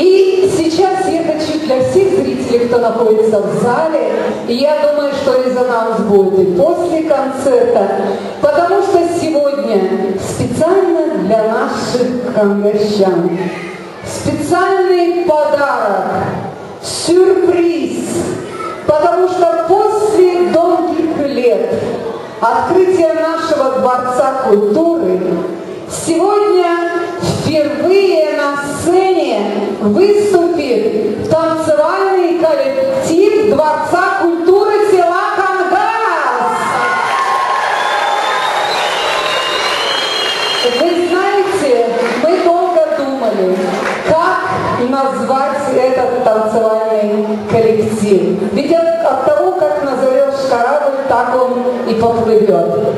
И сейчас я хочу для всех зрителей, кто находится в зале, и я думаю, что резонанс будет и после концерта, потому что сегодня специально для наших конгрещан специальный подарок, сюрприз, потому что после долгих лет открытия нашего Дворца культуры сегодня на сцене выступит танцевальный коллектив Дворца культуры села Кангас. Вы знаете, мы долго думали, как назвать этот танцевальный коллектив. Ведь от того, как назовешь корабль, так он и поплывет.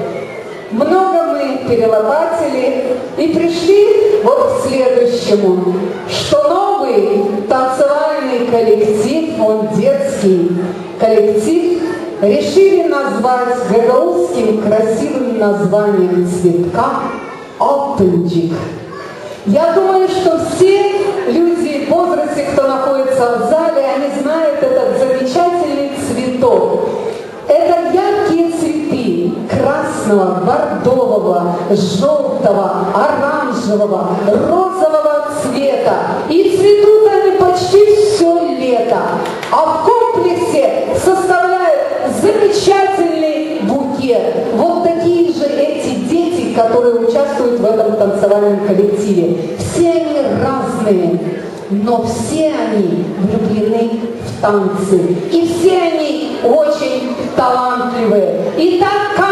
Много мы перелопатили и пришли вот к следующему, что новый танцевальный коллектив, он детский коллектив, решили назвать гагаузским красивым названием цветка «Опенджик». Я думаю, что все люди в возрасте, кто находится в зале, они знают этот замечательный цветок. Это цветы красного, бордового, желтого, оранжевого, розового цвета. И цветут они почти все лето. А в комплексе составляют замечательный букет. Вот такие же эти дети, которые участвуют в этом танцевальном коллективе. Все они разные, но все они влюблены в танцы. И все они очень талантливые. Итак, Кангас, трепещите